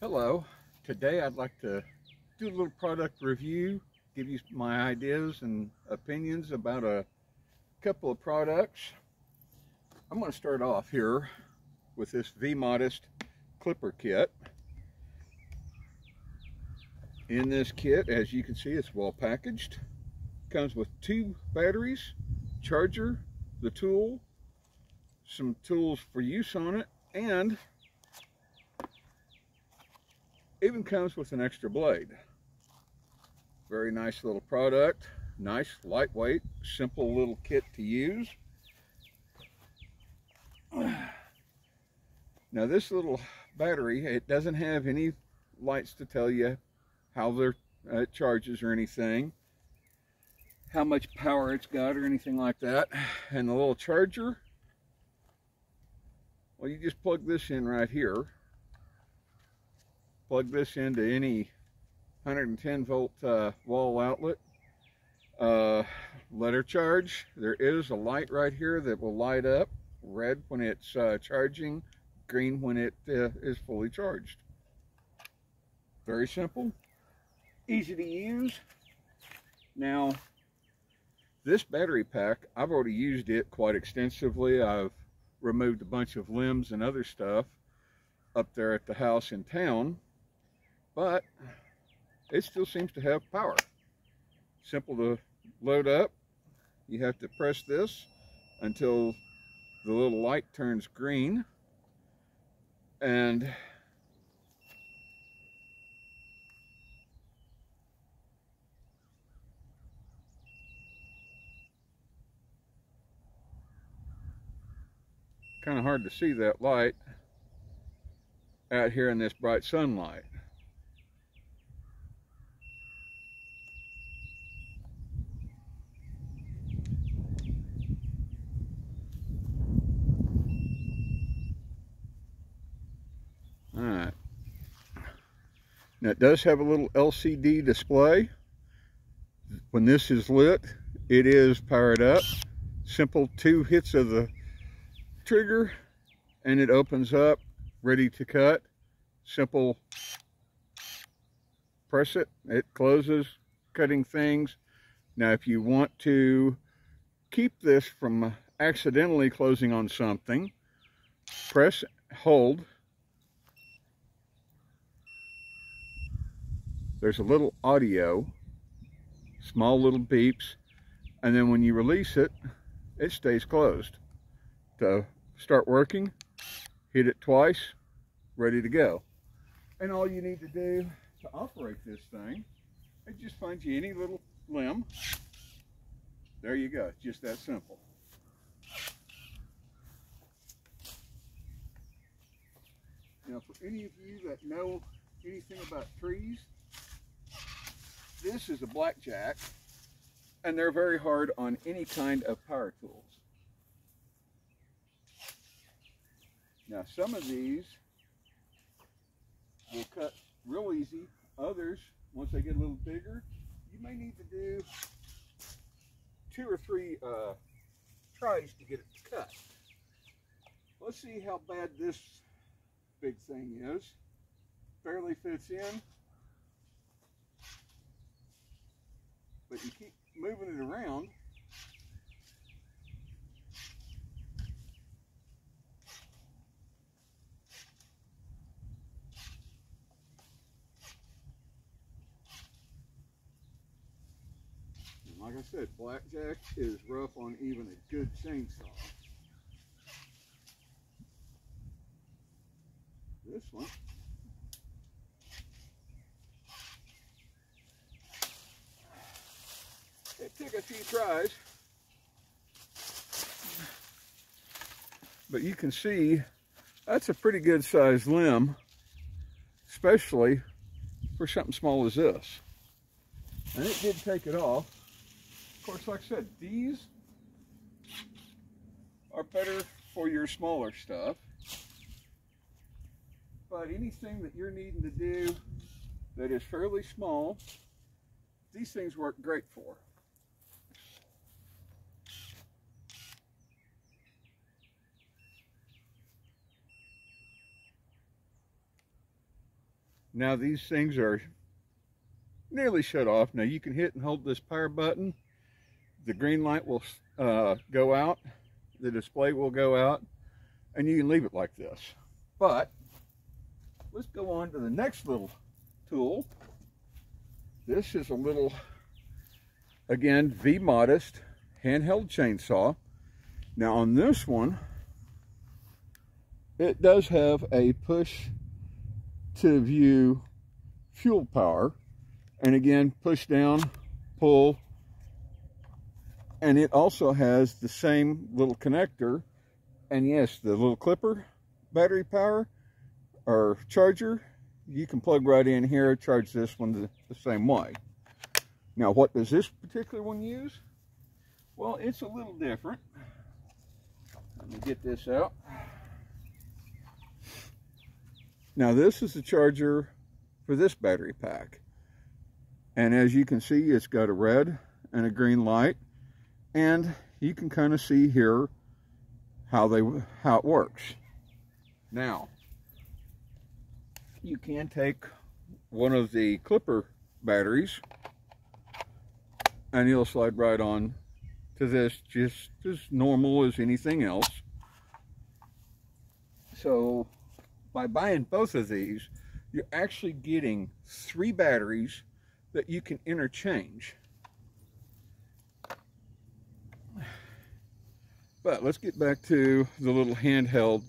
Hello, today I'd like to do a little product review, give you my ideas and opinions about a couple of products. I'm going to start off here with this V-Modest clipper kit. In this kit, as you can see, it's well packaged. Comes with two batteries, charger, the tool, some tools for use on it, and even comes with an extra blade. Very nice little product. Nice, lightweight, simple little kit to use. Now this little battery, it doesn't have any lights to tell you how their uh, charges or anything, how much power it's got or anything like that. And the little charger, well you just plug this in right here plug this into any 110 volt uh, wall outlet. Uh, let her charge. There is a light right here that will light up red when it's uh, charging, green when it uh, is fully charged. Very simple, easy to use. Now, this battery pack, I've already used it quite extensively. I've removed a bunch of limbs and other stuff up there at the house in town but it still seems to have power. Simple to load up. You have to press this until the little light turns green and kind of hard to see that light out here in this bright sunlight. Now it does have a little LCD display. When this is lit, it is powered up. Simple two hits of the trigger and it opens up, ready to cut. Simple, press it, it closes, cutting things. Now if you want to keep this from accidentally closing on something, press, hold, there's a little audio, small little beeps, and then when you release it, it stays closed. To start working, hit it twice, ready to go. And all you need to do to operate this thing is just find you any little limb. There you go, just that simple. Now for any of you that know anything about trees, this is a blackjack, and they're very hard on any kind of power tools. Now some of these will cut real easy. Others, once they get a little bigger, you may need to do two or three uh, tries to get it to cut. Let's see how bad this big thing is. Barely fits in. But you keep moving it around like I said, blackjack is rough on even a good chainsaw. This one took a few tries. But you can see that's a pretty good sized limb, especially for something small as this. And it did take it off. Of course, like I said, these are better for your smaller stuff. But anything that you're needing to do that is fairly small, these things work great for. Now these things are nearly shut off. Now you can hit and hold this power button. The green light will uh, go out. The display will go out and you can leave it like this. But let's go on to the next little tool. This is a little, again, V-Modest handheld chainsaw. Now on this one, it does have a push to view fuel power. And again, push down, pull, and it also has the same little connector. And yes, the little clipper battery power or charger, you can plug right in here, charge this one the, the same way. Now, what does this particular one use? Well, it's a little different. Let me get this out. Now this is the charger for this battery pack. And as you can see, it's got a red and a green light. And you can kind of see here how they how it works. Now, you can take one of the clipper batteries and you'll slide right on to this just as normal as anything else. So by buying both of these, you're actually getting three batteries that you can interchange. But let's get back to the little handheld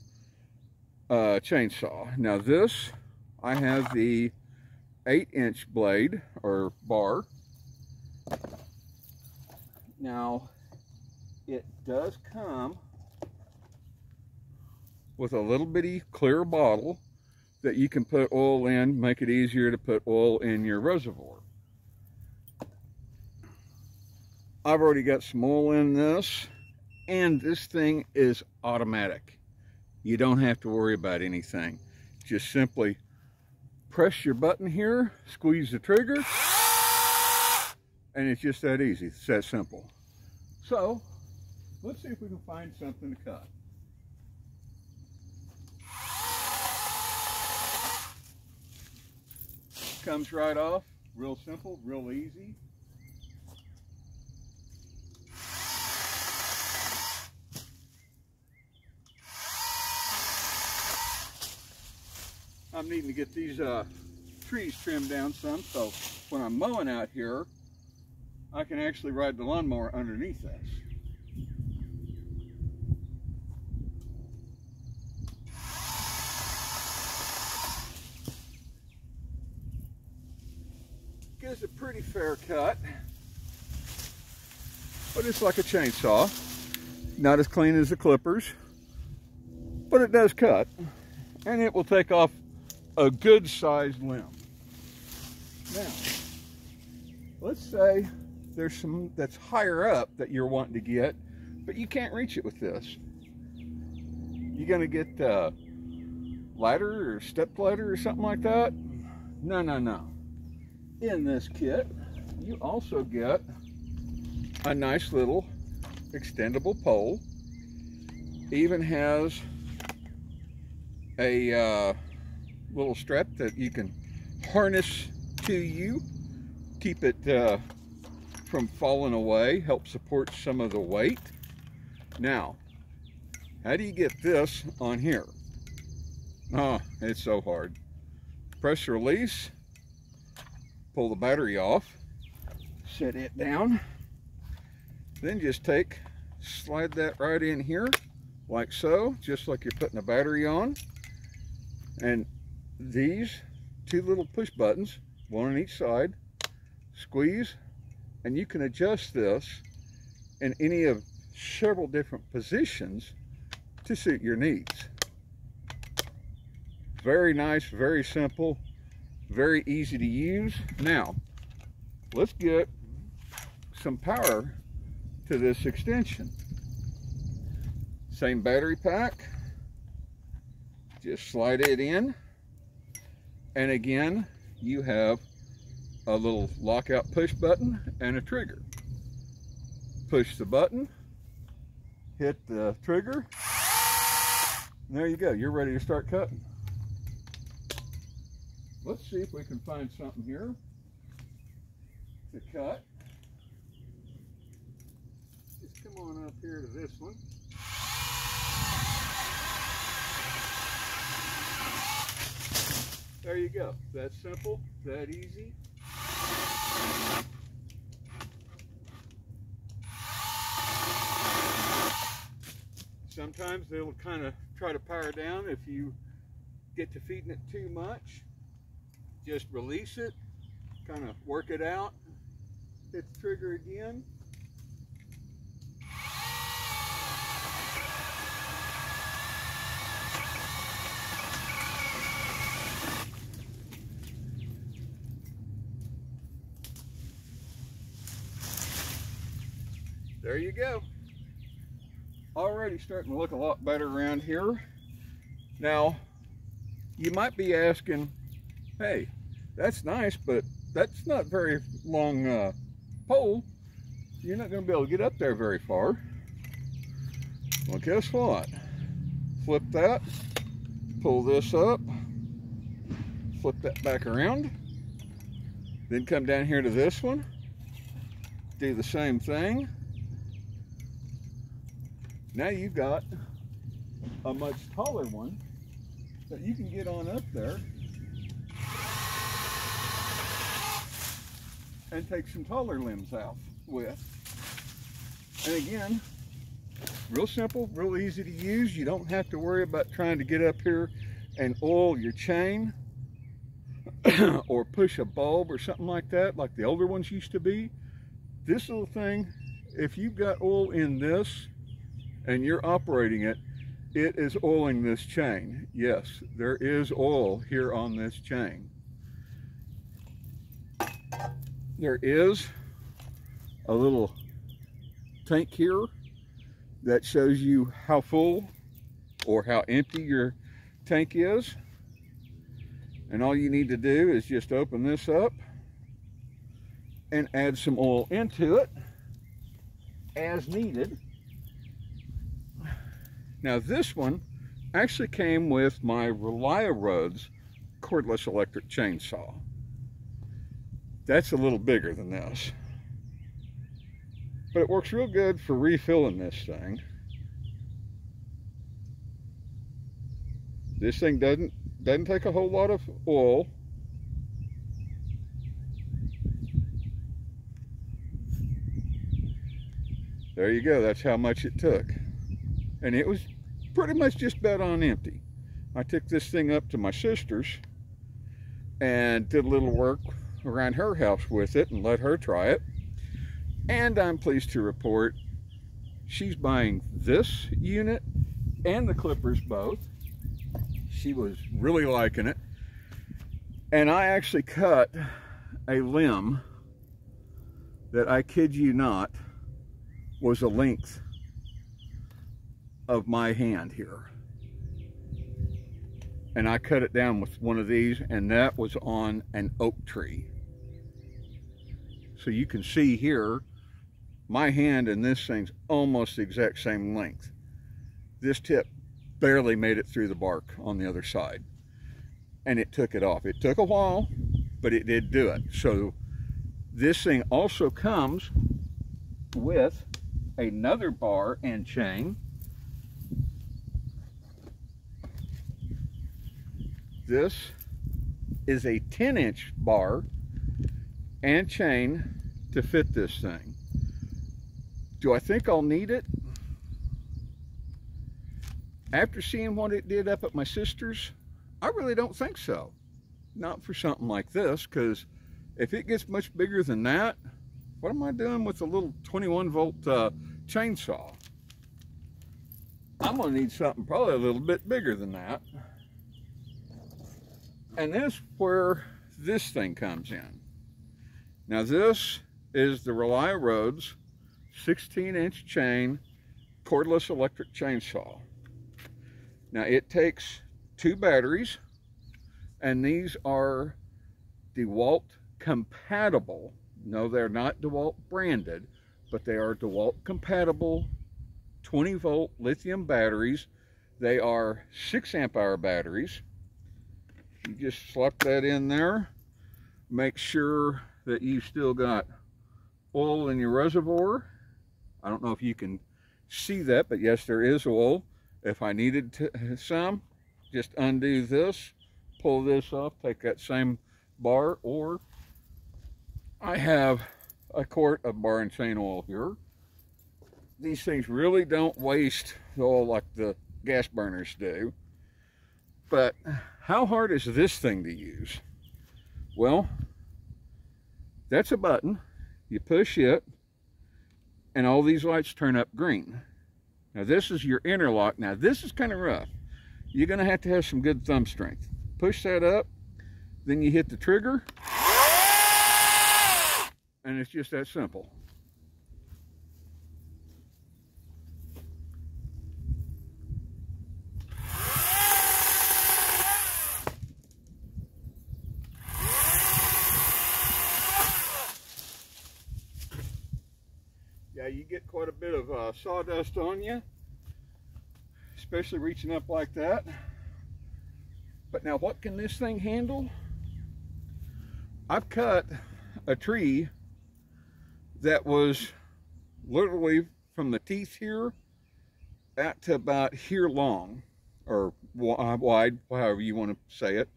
uh, chainsaw. Now this, I have the 8 inch blade or bar. Now, it does come with a little bitty clear bottle that you can put oil in, make it easier to put oil in your reservoir. I've already got some oil in this, and this thing is automatic. You don't have to worry about anything. Just simply press your button here, squeeze the trigger, and it's just that easy. It's that simple. So, let's see if we can find something to cut. Comes right off. Real simple, real easy. I'm needing to get these uh, trees trimmed down some so when I'm mowing out here I can actually ride the lawnmower underneath this. gives a pretty fair cut. But it's like a chainsaw. Not as clean as the clippers. But it does cut. And it will take off a good sized limb. Now, let's say there's some that's higher up that you're wanting to get, but you can't reach it with this. You're gonna get a uh, ladder or step ladder or something like that? No, no, no in this kit, you also get a nice little extendable pole. Even has a uh, little strap that you can harness to you, keep it uh, from falling away, help support some of the weight. Now, how do you get this on here? Oh, it's so hard. Press release, pull the battery off, set it down, then just take, slide that right in here, like so, just like you're putting a battery on. And these two little push buttons, one on each side, squeeze, and you can adjust this in any of several different positions to suit your needs. Very nice, very simple, very easy to use. Now, let's get some power to this extension. Same battery pack. Just slide it in. And again, you have a little lockout push button and a trigger. Push the button, hit the trigger, there you go. You're ready to start cutting. let's see if we can find something here to cut. Come on up here to this one. There you go. That simple, that easy. Sometimes they'll kind of try to power down if you get to feeding it too much. Just release it, kind of work it out, hit the trigger again. There you go. Already starting to look a lot better around here. Now, you might be asking, hey, that's nice, but that's not very long uh, pole. You're not going to be able to get up there very far. Well, guess what? Flip that, pull this up, flip that back around, then come down here to this one, do the same thing. Now you've got a much taller one that you can get on up there and take some taller limbs out with. And again, real simple, real easy to use. You don't have to worry about trying to get up here and oil your chain or push a bulb or something like that, like the older ones used to be. This little thing, if you've got oil in this and you're operating it, it is oiling this chain. Yes, there is oil here on this chain. There is a little tank here that shows you how full or how empty your tank is. And all you need to do is just open this up and add some oil into it as needed. Now this one actually came with my Reliaroads cordless electric chainsaw. That's a little bigger than this. But it works real good for refilling this thing. This thing doesn't doesn't take a whole lot of oil. There you go, that's how much it took and it was pretty much just about on empty. I took this thing up to my sister's and did a little work around her house with it and let her try it. And I'm pleased to report she's buying this unit and the clippers both. She was really liking it. And I actually cut a limb that I kid you not was a length of my hand here. And I cut it down with one of these and that was on an oak tree. So you can see here, my hand and this thing's almost the exact same length. This tip barely made it through the bark on the other side. And it took it off. It took a while, but it did do it. So this thing also comes with another bar and chain This is a 10 inch bar and chain to fit this thing. Do I think I'll need it? After seeing what it did up at my sister's, I really don't think so. Not for something like this, because if it gets much bigger than that, what am I doing with a little 21 volt uh, chainsaw? I'm gonna need something probably a little bit bigger than that. And this where this thing comes in. Now this is the Reliaroads 16 inch chain cordless electric chainsaw. Now it takes two batteries and these are DeWalt compatible. No, they're not DeWalt branded, but they are DeWalt compatible 20 volt lithium batteries. They are six amp hour batteries you just slap that in there. Make sure that you've still got oil in your reservoir. I don't know if you can see that, but yes, there is oil. If I needed to, some, just undo this, pull this off, take that same bar, or I have a quart of bar and chain oil here. These things really don't waste oil like the gas burners do. But how hard is this thing to use? Well, that's a button. You push it, and all these lights turn up green. Now this is your interlock. Now this is kind of rough. You're going to have to have some good thumb strength. Push that up, then you hit the trigger, and it's just that simple. You get quite a bit of uh, sawdust on you, especially reaching up like that. But now what can this thing handle? I've cut a tree that was literally from the teeth here out to about here long or uh, wide, however you want to say it.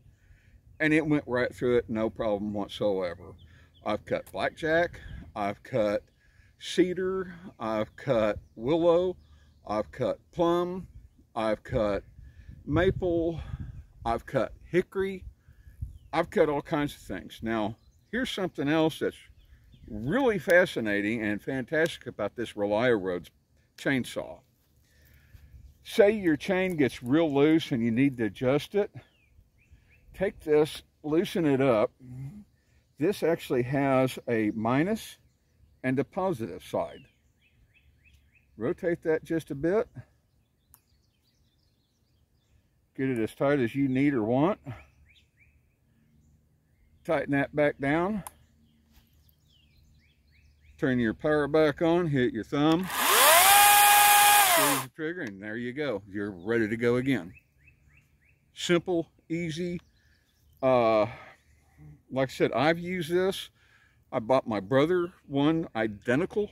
And it went right through it, no problem whatsoever. I've cut blackjack, I've cut cedar, I've cut willow, I've cut plum, I've cut maple, I've cut hickory, I've cut all kinds of things. Now, here's something else that's really fascinating and fantastic about this Reliaroads chainsaw. Say your chain gets real loose and you need to adjust it. Take this, loosen it up. This actually has a minus and the positive side. Rotate that just a bit. Get it as tight as you need or want. Tighten that back down. Turn your power back on, hit your thumb, squeeze the trigger, and there you go. You're ready to go again. Simple, easy. Uh, like I said, I've used this. I bought my brother one identical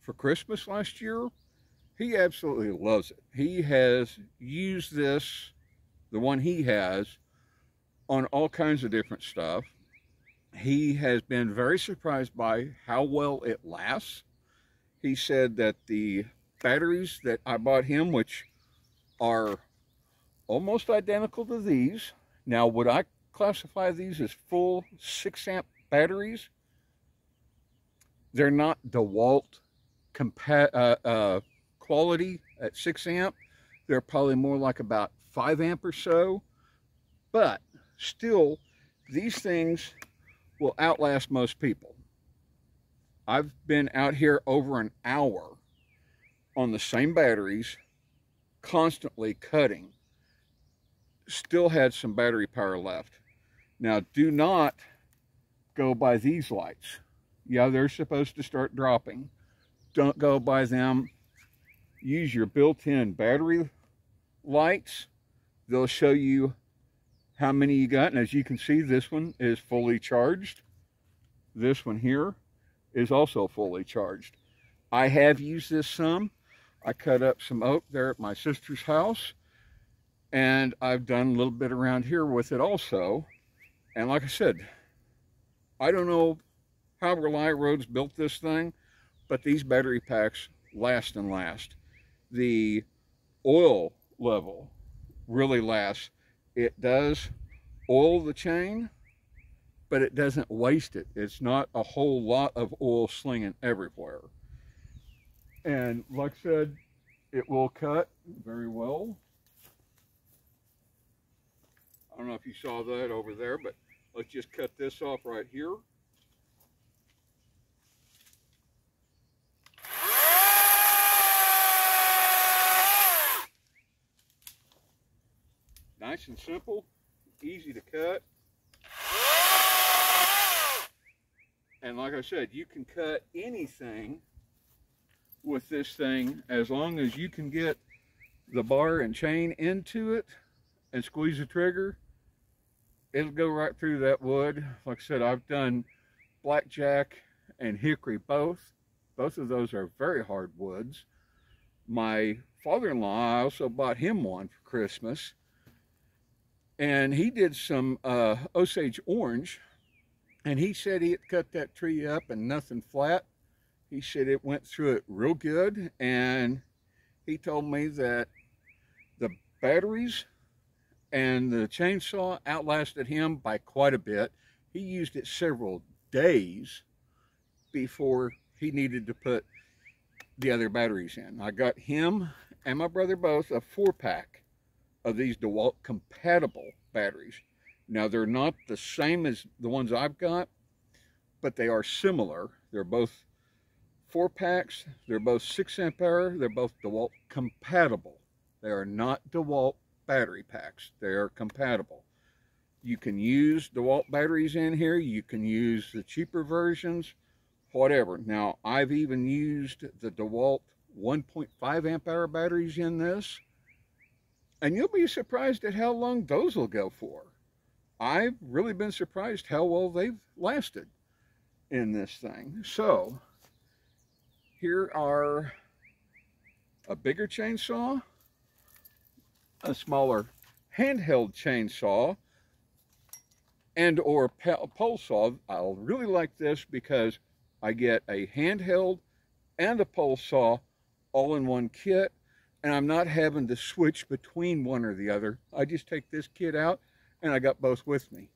for Christmas last year. He absolutely loves it. He has used this, the one he has, on all kinds of different stuff he has been very surprised by how well it lasts. He said that the batteries that I bought him, which are almost identical to these. Now, would I classify these as full 6 amp batteries? They're not DeWalt uh, uh, quality at 6 amp. They're probably more like about 5 amp or so. But still, these things will outlast most people. I've been out here over an hour on the same batteries, constantly cutting. Still had some battery power left. Now, do not go by these lights. Yeah, they're supposed to start dropping. Don't go by them. Use your built-in battery lights. They'll show you how many you got. And as you can see, this one is fully charged. This one here is also fully charged. I have used this some. I cut up some oak there at my sister's house. And I've done a little bit around here with it also. And like I said, I don't know how Roads built this thing, but these battery packs last and last. The oil level really lasts it does oil the chain, but it doesn't waste it. It's not a whole lot of oil slinging everywhere. And like I said, it will cut very well. I don't know if you saw that over there, but let's just cut this off right here. Nice and simple, easy to cut. And like I said, you can cut anything with this thing as long as you can get the bar and chain into it and squeeze the trigger. it'll go right through that wood. Like I said, I've done blackjack and hickory both. Both of those are very hard woods. My father-in-law, I also bought him one for Christmas. And he did some uh, Osage orange. And he said he had cut that tree up and nothing flat. He said it went through it real good. And he told me that the batteries and the chainsaw outlasted him by quite a bit. He used it several days before he needed to put the other batteries in. I got him and my brother both a four pack of these DeWalt compatible batteries. Now they're not the same as the ones I've got, but they are similar. They're both four packs, they're both six amp hour, they're both DeWalt compatible. They are not DeWalt battery packs. They are compatible. You can use DeWalt batteries in here. You can use the cheaper versions, whatever. Now, I've even used the DeWalt 1.5 amp hour batteries in this. And you'll be surprised at how long those will go for. I've really been surprised how well they've lasted in this thing. So, here are a bigger chainsaw, a smaller handheld chainsaw, and or pole saw. I'll really like this because I get a handheld and a pole saw all in one kit and I'm not having to switch between one or the other. I just take this kit out and I got both with me.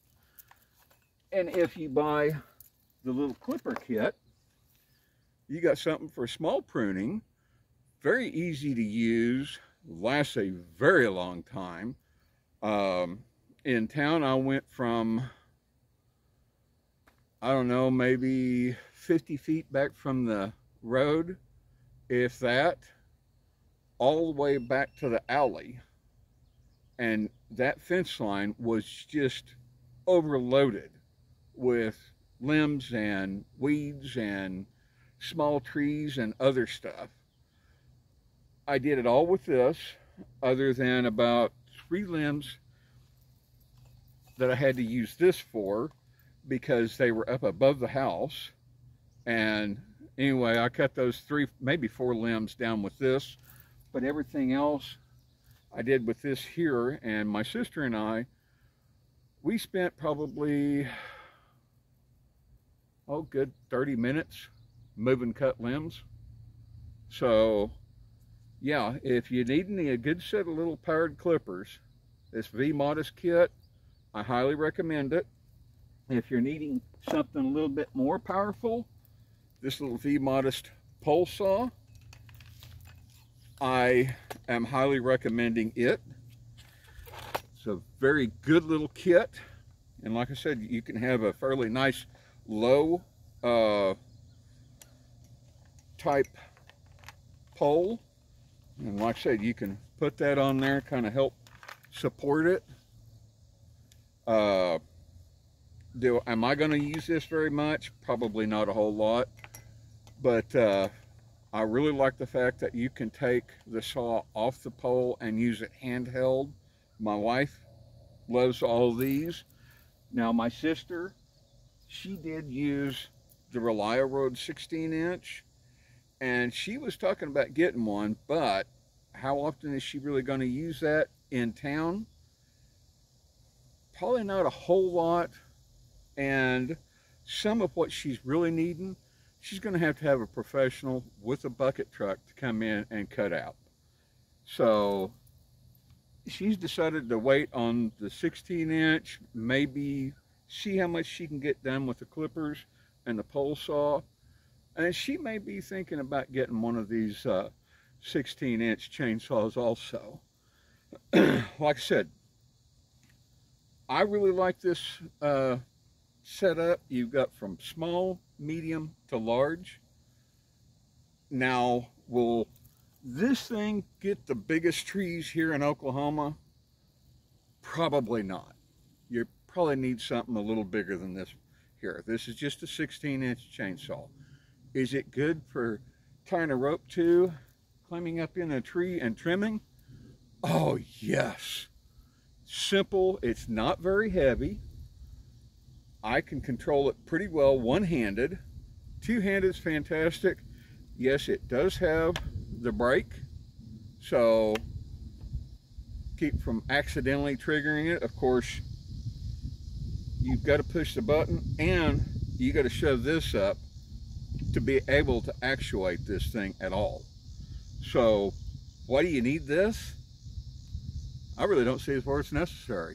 And if you buy the little clipper kit, you got something for small pruning, very easy to use, lasts a very long time. Um, in town, I went from, I don't know, maybe 50 feet back from the road, if that, all the way back to the alley. And that fence line was just overloaded with limbs and weeds and small trees and other stuff. I did it all with this, other than about three limbs that I had to use this for because they were up above the house. And anyway, I cut those three, maybe four limbs down with this, but everything else I did with this here. And my sister and I, we spent probably, oh, good 30 minutes moving cut limbs. So, yeah, if you need any, a good set of little powered clippers, this V-Modest kit, I highly recommend it. If you're needing something a little bit more powerful, this little V-Modest pole saw, I am highly recommending it. It's a very good little kit. And like I said, you can have a fairly nice low uh, type pole. And like I said, you can put that on there, kind of help support it. Uh, do Am I going to use this very much? Probably not a whole lot. But uh, I really like the fact that you can take the saw off the pole and use it handheld. My wife loves all these. Now my sister, she did use the Relia Road 16 inch and she was talking about getting one, but how often is she really going to use that in town? Probably not a whole lot. And some of what she's really needing, she's going to have to have a professional with a bucket truck to come in and cut out. So she's decided to wait on the 16 inch, maybe see how much she can get done with the clippers and the pole saw and she may be thinking about getting one of these uh, 16 inch chainsaws also. like I said, I really like this uh, setup. You've got from small, medium to large. Now, will this thing get the biggest trees here in Oklahoma? Probably not. You probably need something a little bigger than this here. This is just a 16 inch chainsaw. Is it good for tying a rope to, climbing up in a tree and trimming? Oh, yes. simple. It's not very heavy. I can control it pretty well one-handed. Two-handed is fantastic. Yes, it does have the brake. So keep from accidentally triggering it. Of course, you've got to push the button and you got to shove this up to be able to actuate this thing at all. So why do you need this? I really don't see as far as necessary.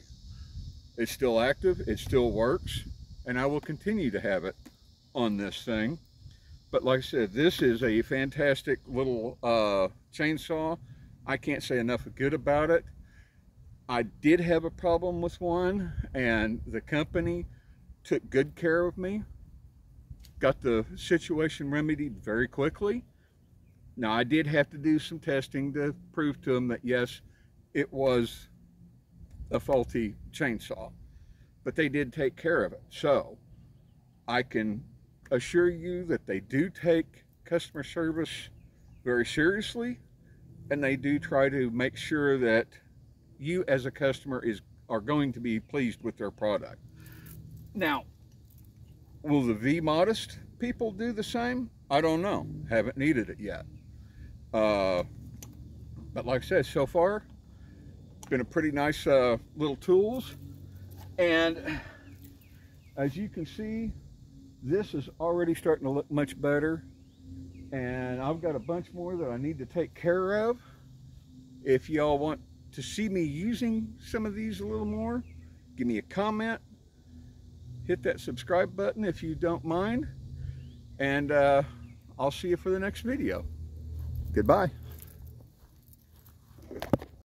It's still active, it still works, and I will continue to have it on this thing. But like I said, this is a fantastic little uh, chainsaw. I can't say enough good about it. I did have a problem with one, and the company took good care of me. Got the situation remedied very quickly. Now, I did have to do some testing to prove to them that yes, it was a faulty chainsaw, but they did take care of it. So I can assure you that they do take customer service very seriously and they do try to make sure that you as a customer is are going to be pleased with their product. Now, will the V Modest people do the same? I don't know. Haven't needed it yet. Uh, but like I said, so far, been a pretty nice uh, little tools. And as you can see, this is already starting to look much better. And I've got a bunch more that I need to take care of. If y'all want to see me using some of these a little more, give me a comment. Hit that subscribe button if you don't mind. And uh, I'll see you for the next video. Goodbye.